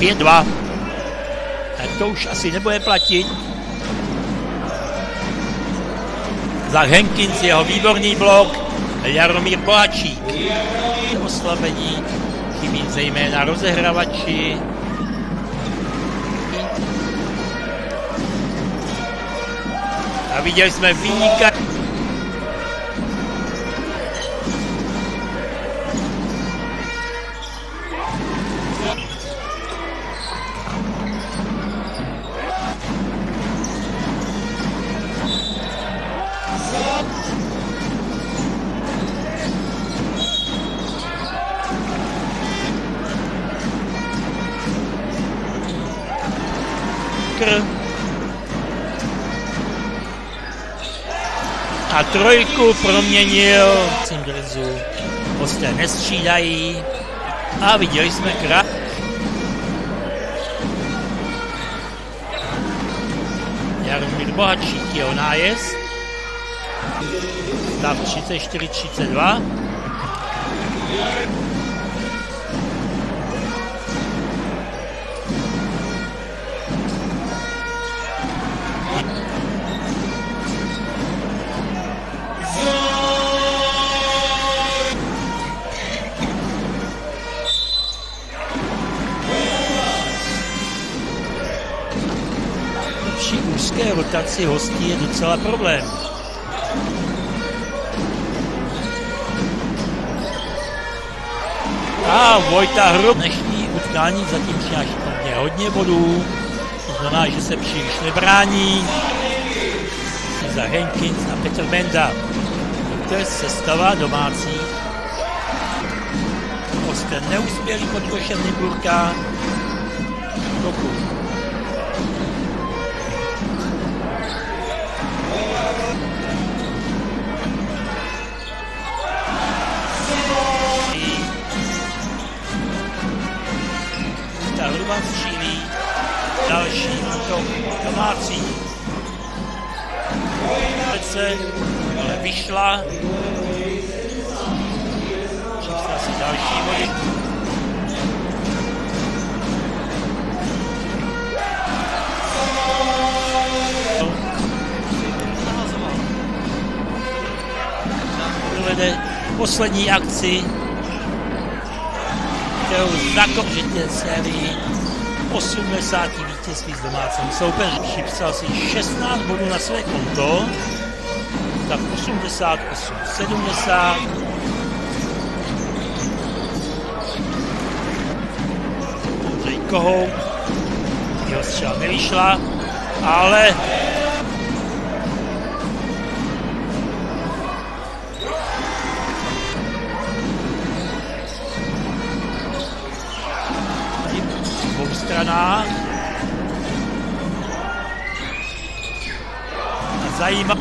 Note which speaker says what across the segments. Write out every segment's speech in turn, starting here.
Speaker 1: 5-2. A to už asi nebude platit. Za Henkins jeho výborný blok. Jaromír Bohačík. Oslabení chybí zejména rozehravači. A viděli jsme výnika. Kr. A trojku proměnil Cindrzu. Hosté nestřídají. A viděli jsme krát. Jaromír Bohačík, jeho nájezd. Stav 34-32. Při úzké rotaci hostí je docela problém. A Vojta Hrob dnešní utkání zatím přináší poměrně hodně bodů. To znamená, že se příliš nebrání. Za Henkins a Petr Benda. To je sestava domácí. Hosté neuspěli pod košem Nymburka. Dokud ta hruba střílí. Další útok domácí. Se, ale vyšla. Čísla si další body. Dovede poslední akci kterou zakořitě sérii 80 vítězství s domácím soupeřem. Připsal si 16 bodů na své konto, stav 88, 70. Ondřej Kohout, jeho střela nevyšla, ale stranách. Zajímá.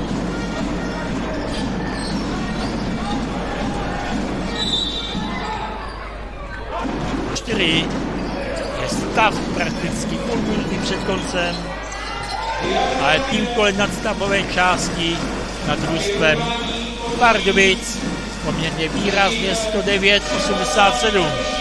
Speaker 1: Čtyři. Je stav prakticky půl minuty před koncem. Ale tím kolem nadstavové části nad družstvem Pardubic poměrně výrazně 109-87.